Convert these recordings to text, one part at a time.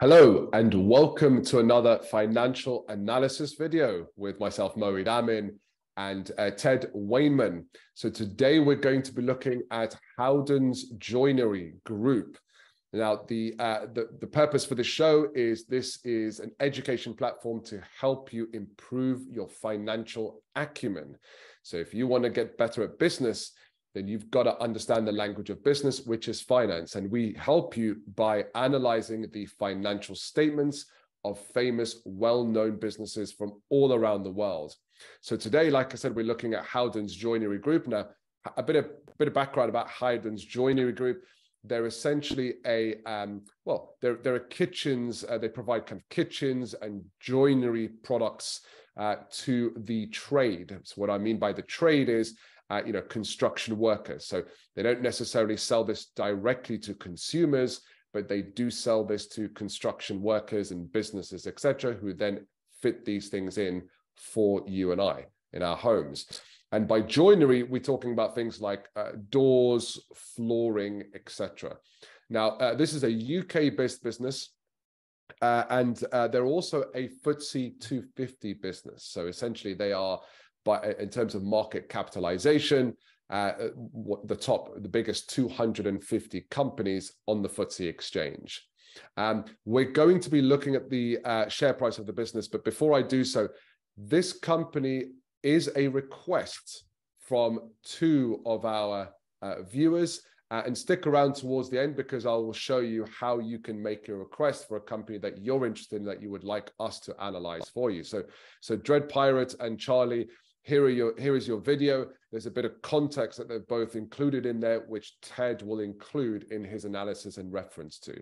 Hello and welcome to another financial analysis video with myself, Moeed Amin, and uh, Ted Wainman. So today we're going to be looking at Howdens Joinery Group. Now, the, uh, the, the purpose for the show is this is an education platform to help you improve your financial acumen. So if you want to get better at business, then you've got to understand the language of business, which is finance. And we help you by analyzing the financial statements of famous, well known businesses from all around the world. So today, like I said, we're looking at Howdens Joinery Group. Now, a bit of, bit of background about Howdens Joinery Group. They're essentially a, um, well, they're, they're kitchens, uh, they provide kind of kitchens and joinery products uh, to the trade. So, what I mean by the trade is uh, you know, construction workers. So they don't necessarily sell this directly to consumers, but they do sell this to construction workers and businesses, etc., who then fit these things in for you and I in our homes. And by joinery, we're talking about things like uh, doors, flooring, etc. Now, uh, this is a UK-based business. Uh, and uh, they're also a FTSE 250 business. So essentially, they are but uh, in terms of market capitalization, uh, uh the top, the biggest 250 companies on the FTSE exchange. Um, we're going to be looking at the uh, share price of the business, but before I do so, this company is a request from two of our uh, viewers. Uh, and stick around towards the end because I will show you how you can make a request for a company that you're interested in that you would like us to analyze for you. So, so Dread Pirate and Charlie, here are your here is your video. There's a bit of context that they've both included in there which ted will include in his analysis and reference to.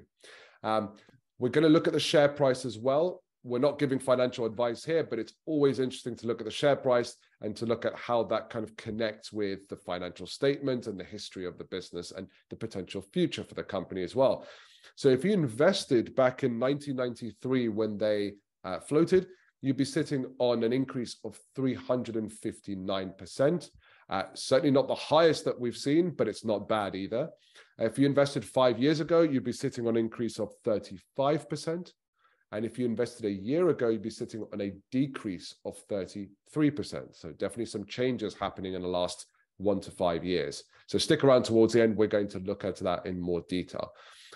Um, we're going to look at the share price as well. We're not giving financial advice here but it's always interesting to look at the share price and to look at how that kind of connects with the financial statement and the history of the business and the potential future for the company as well. So if you invested back in 1993 when they uh, floated you'd be sitting on an increase of 359%. Uh, certainly not the highest that we've seen, but it's not bad either. If you invested five years ago, you'd be sitting on an increase of 35%. And if you invested a year ago, you'd be sitting on a decrease of 33%. So definitely some changes happening in the last one to five years. So stick around towards the end. We're going to look at that in more detail.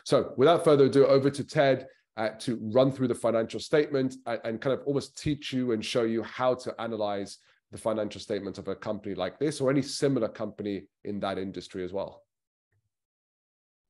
So without further ado, over to Ted uh, to run through the financial statement and, and, kind of almost teach you and show you how to analyze the financial statement of a company like this or any similar company in that industry as well.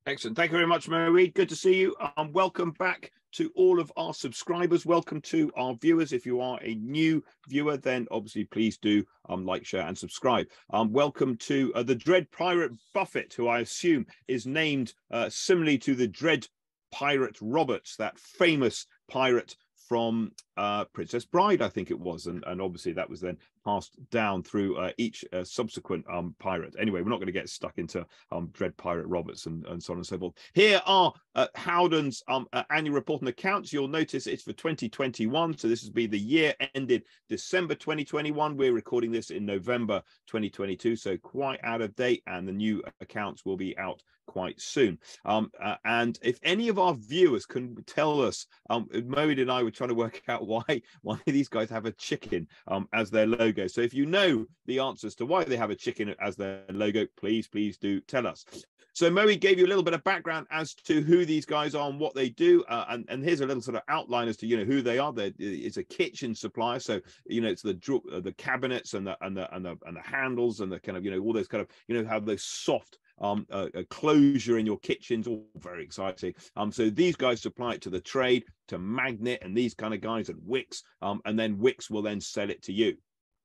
Excellent. Thank you very much, Mary. Good to see you. Um, welcome back to all of our subscribers. Welcome to our viewers. If you are a new viewer, then obviously please do um, like, share, and subscribe. Um, welcome to uh, the Dread Pirate Buffett, who I assume is named uh, similarly to the Dread Pirate Roberts, that famous pirate from uh, Princess Bride, I think it was, and, and obviously that was then passed down through uh, each uh, subsequent um, pirate. Anyway, we're not going to get stuck into um, Dread Pirate Roberts and, and so on and so forth. Here are uh, Howden's um, uh, annual report and accounts. You'll notice it's for 2021, so this has be the year ended December 2021. We're recording this in November 2022, so quite out of date, and the new accounts will be out quite soon. Um, uh, and if any of our viewers can tell us, um, Moeed and I were trying to work out why why these guys have a chicken um, as their logo. So if you know the answers to why they have a chicken as their logo, please, please do tell us. So Moe gave you a little bit of background as to who these guys are and what they do, uh, and and here's a little sort of outline as to you know who they are. They're, it's a kitchen supplier, so you know it's the uh, the cabinets and the and the and the and the handles and the kind of you know all those kind of you know have those soft um, a, a, closure in your kitchens, all very exciting. Um, so these guys supply it to the trade, to Magnet, and these kind of guys at Wickes, um, and then Wickes will then sell it to you.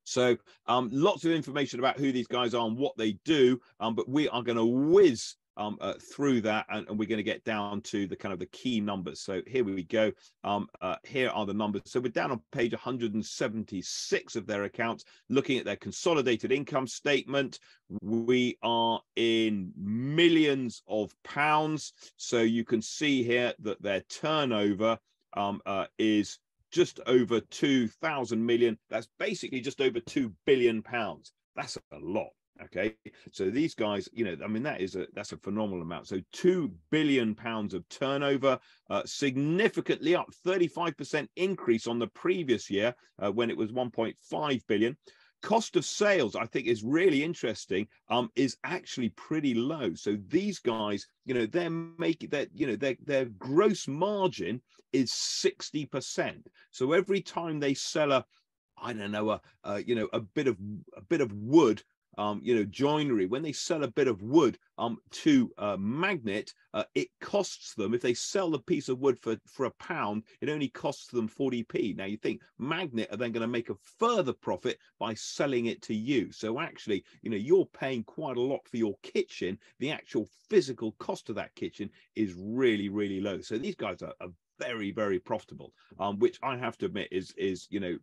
So um, lots of information about who these guys are and what they do, um, but we are going to whiz um, uh, through that, and, and we're going to get down to the kind of the key numbers. So here we go. Um, uh, here are the numbers. So we're down on page 176 of their accounts, looking at their consolidated income statement. We are in millions of pounds. So you can see here that their turnover um, uh, is just over 2,000 million. That's basically just over 2 billion pounds. That's a lot. Okay, so these guys, you know, I mean, that is a that's a phenomenal amount. So two billion pounds of turnover, uh, significantly up, 35% increase on the previous year uh, when it was 1.5 billion. Cost of sales, I think, is really interesting. Um, is actually pretty low. So these guys, you know, they're making that, you know, their their gross margin is 60%. So every time they sell a I don't know, a, a, you know, a bit of a bit of wood um, you know, joinery, when they sell a bit of wood um, to uh, Magnet, uh, it costs them, if they sell the piece of wood for, for a pound, it only costs them 40p. Now you think Magnet are then going to make a further profit by selling it to you. So actually, you know, you're paying quite a lot for your kitchen. The actual physical cost of that kitchen is really, really low. So these guys are, are very very profitable um, which i have to admit is is you know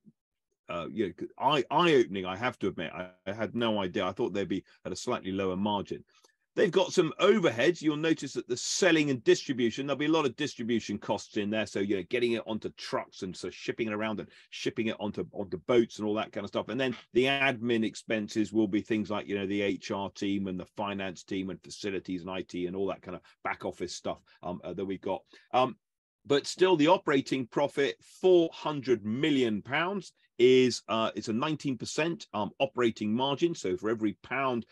uh, you know, eye eye opening. I have to admit, I, I, had no idea. I thought they'd be at a slightly lower margin. They've got some overheads. You'll notice that the selling and distribution, there'll be a lot of distribution costs in there. So, you know, getting it onto trucks and so shipping it around and shipping it onto onto boats and all that kind of stuff. And then the admin expenses will be things like, you know, the HR team and the finance team and facilities and IT and all that kind of back office stuff um, uh, that we've got. Um, but still the operating profit 400 million pounds is uh, it's a 19% um, operating margin. So for every pound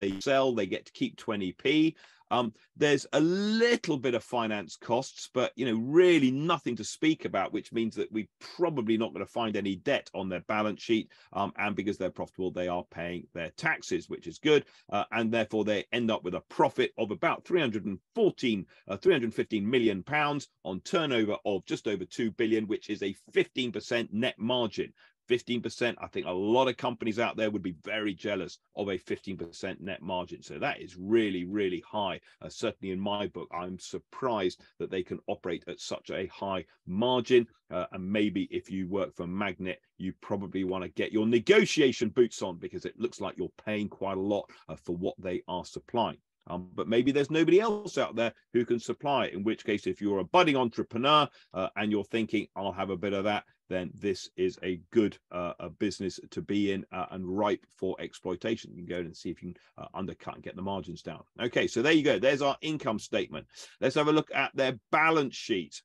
they sell, they get to keep 20p. Um, there's a little bit of finance costs, but you know, really nothing to speak about, which means that we're probably not going to find any debt on their balance sheet. Um, and because they're profitable, they are paying their taxes, which is good. Uh, and therefore, they end up with a profit of about 314, uh, 315 million pounds on turnover of just over 2 billion, which is a 15% net margin. 15%. I think a lot of companies out there would be very jealous of a 15% net margin. So that is really, really high. Uh, certainly in my book, I'm surprised that they can operate at such a high margin. Uh, and maybe if you work for Magnet, you probably want to get your negotiation boots on because it looks like you're paying quite a lot uh, for what they are supplying. Um, but maybe there's nobody else out there who can supply it. In which case, if you're a budding entrepreneur uh, and you're thinking, I'll have a bit of that, then this is a good uh, a business to be in uh, and ripe for exploitation. You can go and see if you can uh, undercut and get the margins down. Okay, so there you go. There's our income statement. Let's have a look at their balance sheet.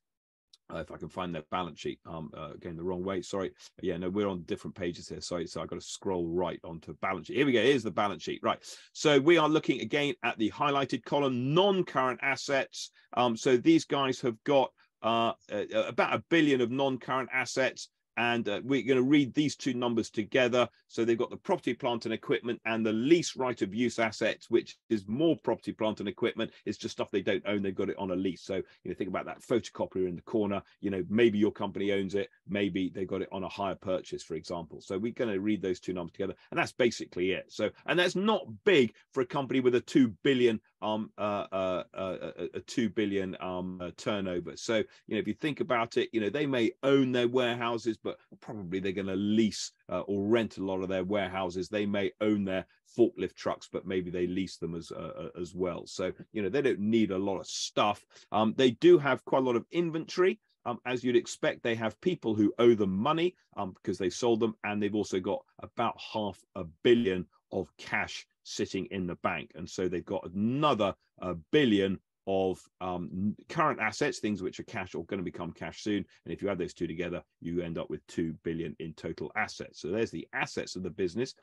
Uh, if I can find their balance sheet. Um, uh, going the wrong way. Sorry. Yeah, no, we're on different pages here. Sorry, so I've got to scroll right onto balance sheet. Here we go. Here's the balance sheet. Right. So we are looking again at the highlighted column, non-current assets. Um, so these guys have got uh, uh, about a billion of non-current assets and uh, we're going to read these two numbers together. So they've got the property, plant and equipment and the lease right of use assets, which is more property, plant and equipment. It's just stuff they don't own. They've got it on a lease. So, you know, think about that photocopier in the corner. You know, maybe your company owns it. Maybe they got it on a hire purchase, for example. So we're going to read those two numbers together. And that's basically it. So, and that's not big for a company with a 2 billion um uh, uh, uh, a 2 billion um uh, turnover. So you know if you think about it you know they may own their warehouses but probably they're going to lease uh, or rent a lot of their warehouses. They may own their forklift trucks but maybe they lease them as uh, as well. So you know they don't need a lot of stuff. Um they do have quite a lot of inventory. Um, as you'd expect, they have people who owe them money um, because they sold them, and they've also got about half a billion of cash sitting in the bank. And so they've got another uh, billion of um, current assets, things which are cash or going to become cash soon. And if you add those two together, you end up with 2 billion in total assets. So there's the assets of the business.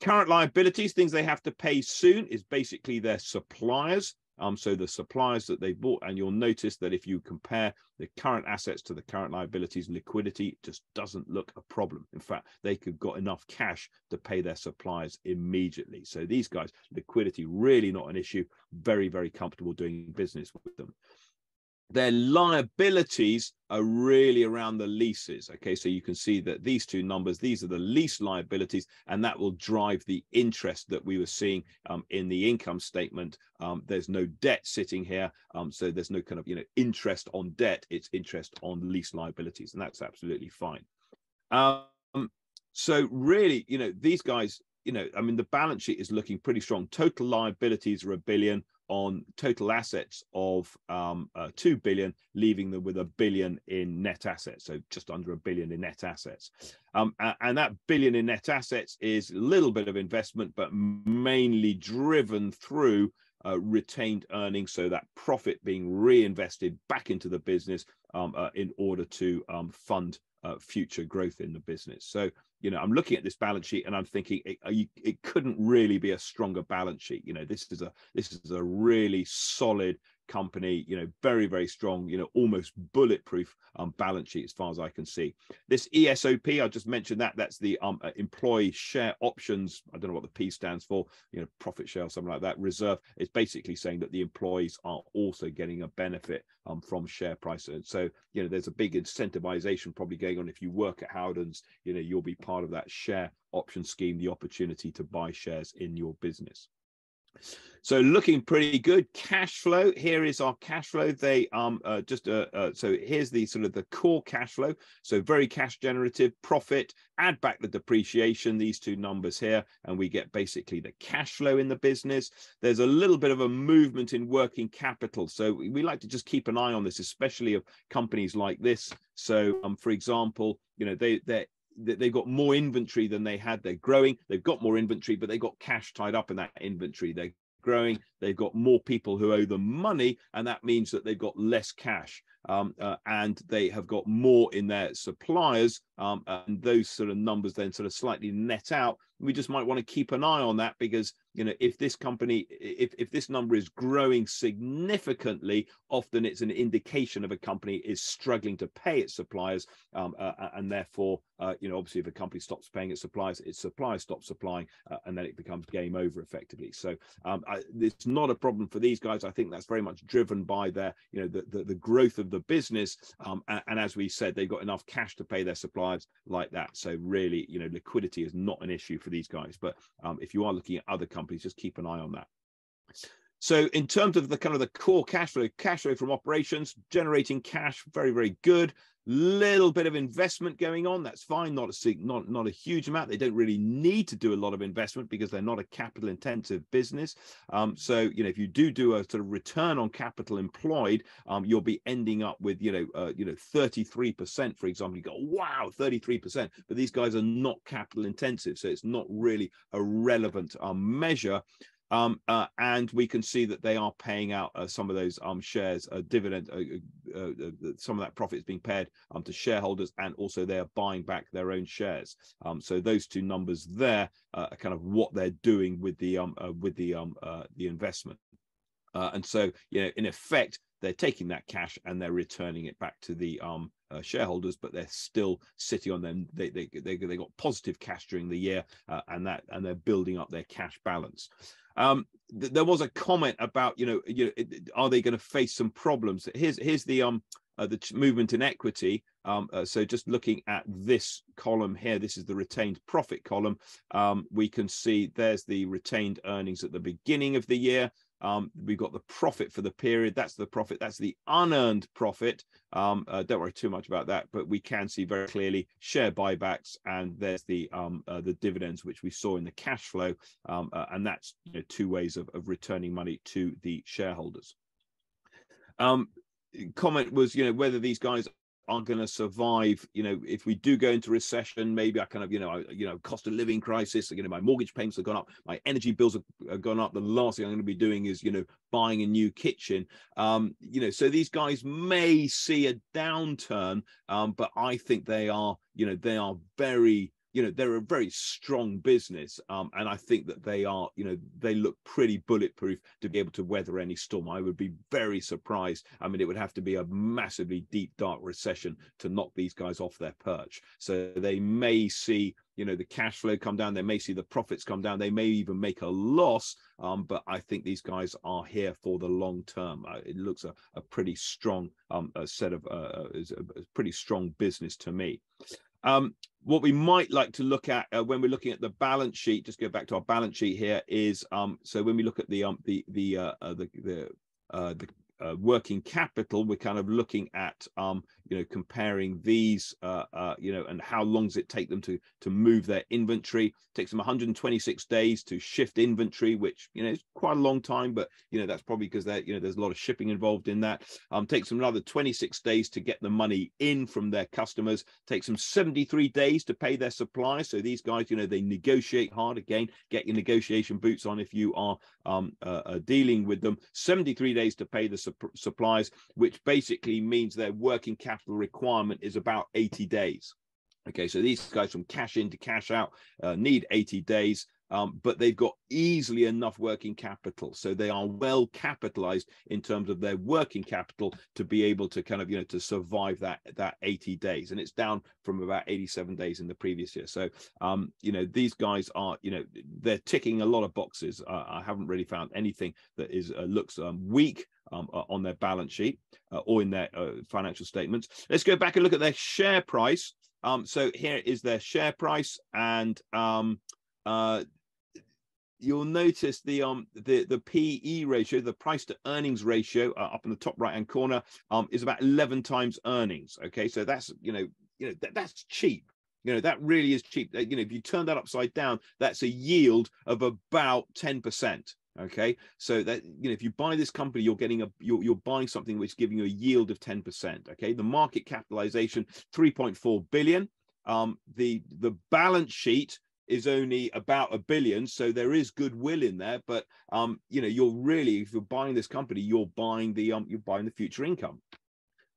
Current liabilities, things they have to pay soon, is basically their suppliers. Um, so the suppliers that they bought, and you'll notice that if you compare the current assets to the current liabilities, liquidity just doesn't look a problem. In fact, they could got enough cash to pay their suppliers immediately. So these guys, liquidity really not an issue. Very, very comfortable doing business with them their liabilities are really around the leases. Okay, so you can see that these two numbers, these are the lease liabilities, and that will drive the interest that we were seeing um, in the income statement. Um, there's no debt sitting here, um, so there's no kind of you know interest on debt. It's interest on lease liabilities, and that's absolutely fine. Um, so really, you know, these guys, you know, I mean, the balance sheet is looking pretty strong. Total liabilities are a billion on total assets of um, uh, 2 billion, leaving them with a billion in net assets. So just under a billion in net assets. Um, and that billion in net assets is a little bit of investment, but mainly driven through uh, retained earnings, so that profit being reinvested back into the business um, uh, in order to um, fund uh, future growth in the business. So, you know, I'm looking at this balance sheet and I'm thinking it, it couldn't really be a stronger balance sheet. You know, this is a this is a really solid company, you know, very, very strong, you know, almost bulletproof um, balance sheet as far as I can see. This ESOP, I just mentioned that, that's the um, uh, employee share options. I don't know what the P stands for, you know, profit share or something like that. Reserve is basically saying that the employees are also getting a benefit um, from share price. And so, you know, there's a big incentivization probably going on. If you work at Howdens, you know, you'll be part of that share option scheme, the opportunity to buy shares in your business. So looking pretty good. Cash flow. Here is our cash flow. They um uh, just uh, uh, so here's the sort of the core cash flow. So very cash generative profit. Add back the depreciation. These two numbers here, and we get basically the cash flow in the business. There's a little bit of a movement in working capital. So we like to just keep an eye on this, especially of companies like this. So um for example, you know they they they've got more inventory than they had. They're growing. They've got more inventory, but they've got cash tied up in that inventory. They're growing. They've got more people who owe them money, and that means that they've got less cash. Um, uh, and they have got more in their suppliers, um, and those sort of numbers then sort of slightly net out. We just might want to keep an eye on that because you know if this company if, if this number is growing significantly often it's an indication of a company is struggling to pay its suppliers um, uh, uh, and therefore uh, you know obviously if a company stops paying its suppliers its suppliers stop supplying uh, and then it becomes game over effectively. So um, I, it's not a problem for these guys. I think that's very much driven by their you know the, the, the growth of the business um, and, and as we said they've got enough cash to pay their suppliers like that. So really you know liquidity is not an issue for these guys but um, if you are looking at other companies. Just keep an eye on that. So in terms of the kind of the core cash flow, cash flow from operations, generating cash, very, very good. Little bit of investment going on. That's fine. Not a not not a huge amount. They don't really need to do a lot of investment because they're not a capital intensive business. Um, so you know, if you do do a sort of return on capital employed, um, you'll be ending up with you know uh, you know 33 percent, for example. You go, wow, 33 percent. But these guys are not capital intensive, so it's not really a relevant um, measure. Um, uh, and we can see that they are paying out uh, some of those um, shares, uh, dividend, uh, uh, uh, some of that profit is being paid um, to shareholders, and also they are buying back their own shares. Um, so those two numbers there are kind of what they're doing with the um, with the um, the investment. and so, you know, in effect, they're taking that cash and they're returning it back to the um, uh, shareholders, but they're still sitting on them. They they they, they got positive cash during the year, uh, and that and they're building up their cash balance. Um, th- there was a comment about, you know, you know, are they going to face some problems? Here's here's the um uh, the movement in equity. Um, uh, so just looking at this column here, this is the retained profit column. Um, we can see there's the retained earnings at the beginning of the year. Um, we've got the profit for the period. That's the profit. That's the unearned profit. Um, uh, don't worry too much about that, but we can see very clearly share buybacks, and there's the um, uh, the dividends which we saw in the cash flow, um, uh, and that's you know, two ways of, of returning money to the shareholders. Um, comment was you know whether these guys are going to survive you know if we do go into recession maybe i kind of you know I, you know cost of living crisis you know my mortgage payments have gone up my energy bills have, have gone up the last thing i'm going to be doing is you know buying a new kitchen. Um you know so these guys may see a downturn um but i think they are you know they are very you know they're a very strong business um, and i think that they are you know they look pretty bulletproof to be able to weather any storm. I would be very surprised. I mean it would have to be a massively deep dark recession to knock these guys off their perch. So they may see you know the cash flow come down. They may see the profits come down. They may even make a loss um, but i think these guys are here for the long term. Uh, it looks a, a pretty strong um, a set of uh, uh a, a pretty strong business to me um, what we might like to look at uh, when we're looking at the balance sheet, just go back to our balance sheet here, is um, so when we look at the um, the the uh, uh, the the, uh, the uh, working capital, we're kind of looking at, um, you know, comparing these, uh, uh, you know, and how long does it take them to to move their inventory? It takes them 126 days to shift inventory, which you know is quite a long time, but you know that's probably because that you know there's a lot of shipping involved in that. Um, takes them another 26 days to get the money in from their customers. Takes them 73 days to pay their suppliers. So these guys, you know, they negotiate hard. Again, get your negotiation boots on if you are um, uh, uh, dealing with them. 73 days to pay the su supplies, which basically means their working capital requirement is about 80 days. Okay, so these guys from cash in to cash out uh, need 80 days um, but they've got easily enough working capital. So they are well capitalized in terms of their working capital to be able to kind of, you know, to survive that, that 80 days. And it's down from about 87 days in the previous year. So, um, you know, these guys are, you know, they're ticking a lot of boxes. Uh, I haven't really found anything that is uh, looks um, weak um, on their balance sheet uh, or in their uh, financial statements. Let's go back and look at their share price. Um, so here is their share price, and um, uh, you'll notice the um the the PE ratio, the price to earnings ratio, uh, up in the top right hand corner, um, is about eleven times earnings. Okay, so that's you know you know that, that's cheap. You know that really is cheap. You know if you turn that upside down, that's a yield of about ten percent. Okay, so that you know if you buy this company, you're getting a you're, you're buying something which is giving you a yield of ten percent. Okay, the market capitalization three point four billion. Um, the the balance sheet is only about a billion so there is goodwill in there but um you know you're really if you're buying this company you're buying the um you're buying the future income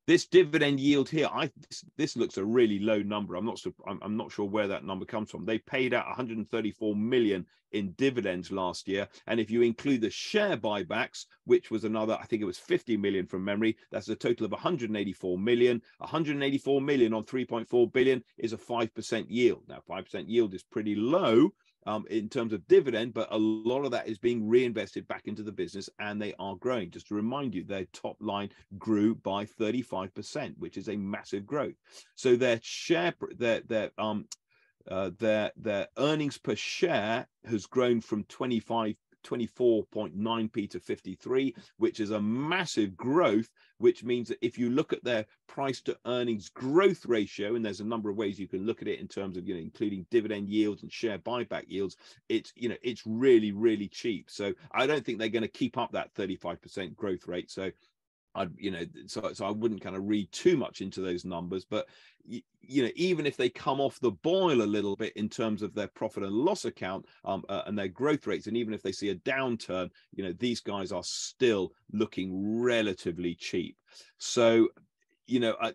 this dividend yield here i this, this looks a really low number. I'm not I'm, I'm not sure where that number comes from. They paid out 134 million in dividends last year. And if you include the share buybacks which was another i think it was 50 million from memory that's a total of 184 million. 184 million on 3.4 billion is a 5% yield. Now 5% yield is pretty low um, in terms of dividend, but a lot of that is being reinvested back into the business and they are growing. Just to remind you, their top line grew by 35%, which is a massive growth. So their share, their, their, um, uh, their, their earnings per share has grown from 25 24.9p to 53, which is a massive growth, which means that if you look at their price to earnings growth ratio, and there's a number of ways you can look at it in terms of, you know, including dividend yields and share buyback yields, it's, you know, it's really, really cheap. So I don't think they're going to keep up that 35% growth rate. So I'd, you know, so so I wouldn't kind of read too much into those numbers, but you know, even if they come off the boil a little bit in terms of their profit and loss account um, uh, and their growth rates, and even if they see a downturn, you know, these guys are still looking relatively cheap. So you know, I,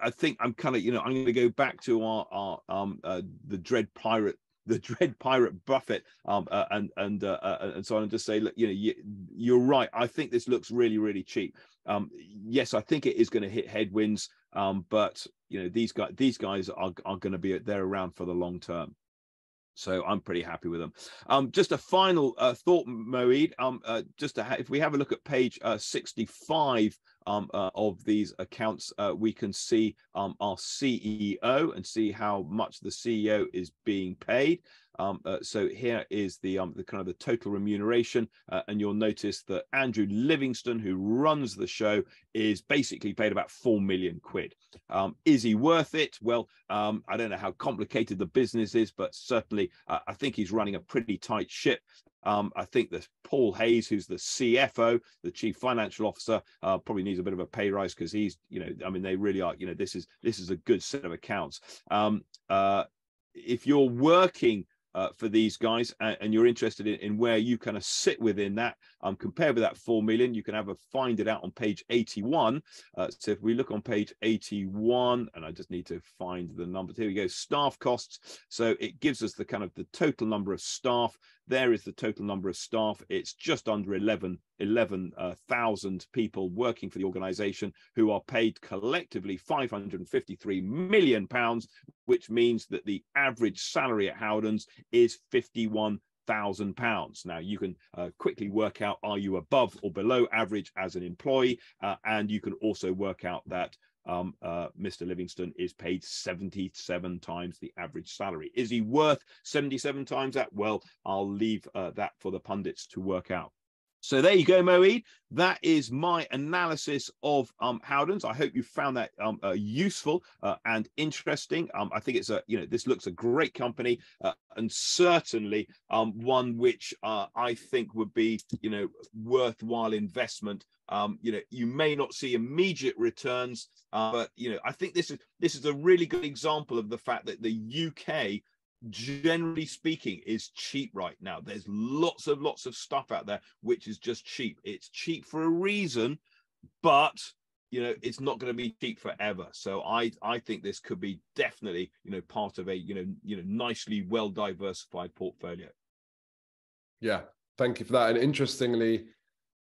I think I'm kind of, you know, I'm going to go back to our, our um, uh, the Dread Pirate the dread pirate Buffett um, uh, and and uh, uh, and so on, and just say, look, you know, you, are right. I think this looks really really cheap. Um, yes, I think it is going to hit headwinds, um, but you know these guys these guys are are going to be they're around for the long term. So I'm pretty happy with them. Um, just a final uh, thought, Moeed. Um, uh, just ha- if we have a look at page uh, 65 um, uh, of these accounts, uh, we can see um, our CEO and see how much the CEO is being paid. Um, uh, so here is the, um, the kind of the total remuneration, uh, and you'll notice that Andrew Livingston, who runs the show, is basically paid about four million quid. Um, is he worth it? Well, um, I don't know how complicated the business is, but certainly uh, I think he's running a pretty tight ship. Um, I think that Paul Hayes, who's the CFO, the Chief Financial Officer, uh, probably needs a bit of a pay rise because he's, you know, I mean, they really are, you know, this is this is a good set of accounts. Um, uh, if you're working uh, for these guys and, and you're interested in, in, where you kind of sit within that um, compared with that 4 million you can have a find it out on page 81 uh, so if we look on page 81 and i just need to find the numbers here we go staff costs. So it gives us the kind of the total number of staff. There is the total number of staff. It's just under 11 11,000 uh, people working for the organization who are paid collectively 553 million pounds, which means that the average salary at Howdens is 51 thousand pounds. Now you can uh, quickly work out are you above or below average as an employee, uh, and you can also work out that um, uh, Mr. Livingston is paid 77 times the average salary. Is he worth 77 times that? Well, I'll leave uh, that for the pundits to work out. So there you go, Moeed. That is my analysis of um, Howdens. I hope you found that um, uh, useful uh, and interesting. Um, I think it's a, you know, this looks a great company uh, and certainly um, one which uh, I think would be, you know, worthwhile investment. Um, you know, you may not see immediate returns, uh, but you know, I think this is this is a really good example of the fact that the UK generally speaking is cheap right now. There's lots of lots of stuff out there which is just cheap. It's cheap for a reason but you know it's not going to be cheap forever. So i i think this could be definitely you know part of a you know you know nicely well diversified portfolio. Yeah thank you for that. And interestingly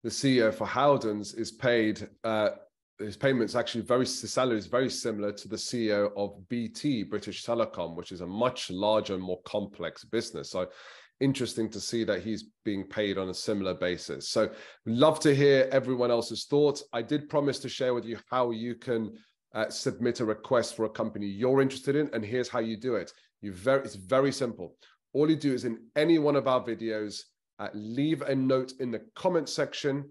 the ceo for howdens is paid uh his payments actually very his salary is very similar to the CEO of BT British Telecom, which is a much larger, more complex business. So interesting to see that he's being paid on a similar basis. So love to hear everyone else's thoughts. I did promise to share with you how you can uh, submit a request for a company you're interested in, and here's how you do it. You very it's very simple. All you do is in any one of our videos, uh, leave a note in the comment section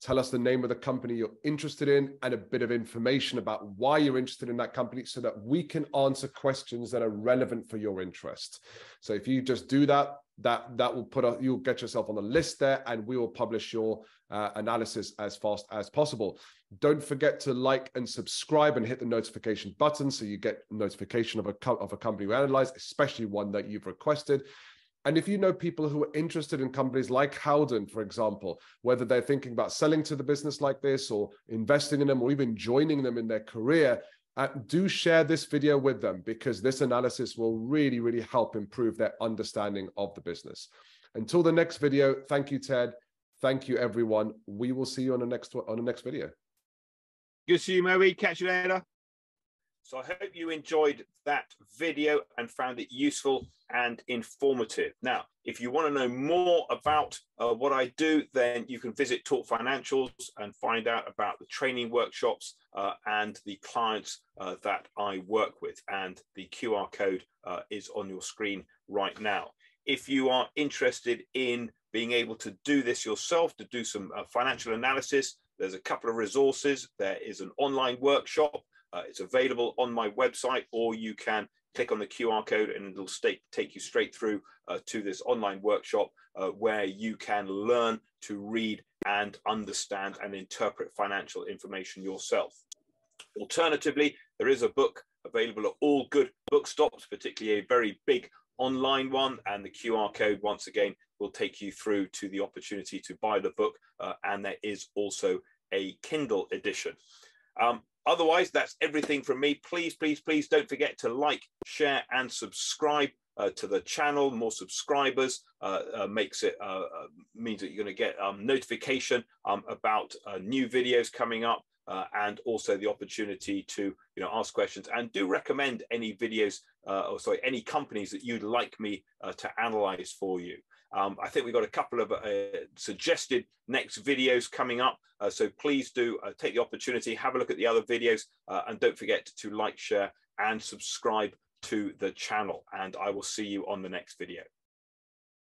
tell us the name of the company you're interested in and a bit of information about why you're interested in that company so that we can answer questions that are relevant for your interest. So if you just do that that that will put a, you'll get yourself on the list there and we will publish your uh, analysis as fast as possible. Don't forget to like and subscribe and hit the notification button so you get notification of a of a company we analyze especially one that you've requested and if you know people who are interested in companies like Howden, for example, whether they're thinking about selling to the business like this or investing in them or even joining them in their career, uh, do share this video with them because this analysis will really, really help improve their understanding of the business. Until the next video, thank you, Ted. Thank you, everyone. We will see you on the next on the next video. Good to see you, Moe. Catch you later. So I hope you enjoyed that video and found it useful and informative. Now, if you want to know more about uh, what I do, then you can visit Talk Financials and find out about the training workshops uh, and the clients uh, that I work with. And the QR code uh, is on your screen right now. If you are interested in being able to do this yourself, to do some uh, financial analysis, there's a couple of resources. There is an online workshop uh, it's available on my website, or you can click on the QR code and it'll stay, take you straight through uh, to this online workshop uh, where you can learn to read and understand and interpret financial information yourself. Alternatively, there is a book available at all good bookstops, particularly a very big online one, and the QR code once again will take you through to the opportunity to buy the book, uh, and there is also a Kindle edition. Um, Otherwise, that's everything from me. Please, please, please don't forget to like, share, and subscribe uh, to the channel. More subscribers uh, uh, makes it uh, uh, means that you're going to get um, notification um, about uh, new videos coming up. and also the opportunity to you know ask questions and do recommend any videos or sorry any companies that you'd like me to analyze for you um, I think we've got a couple of uh, suggested next videos coming up. Uh, so please do uh, take the opportunity, have a look at the other videos, uh, and don't forget to like, share, and subscribe to the channel. And I will see you on the next video.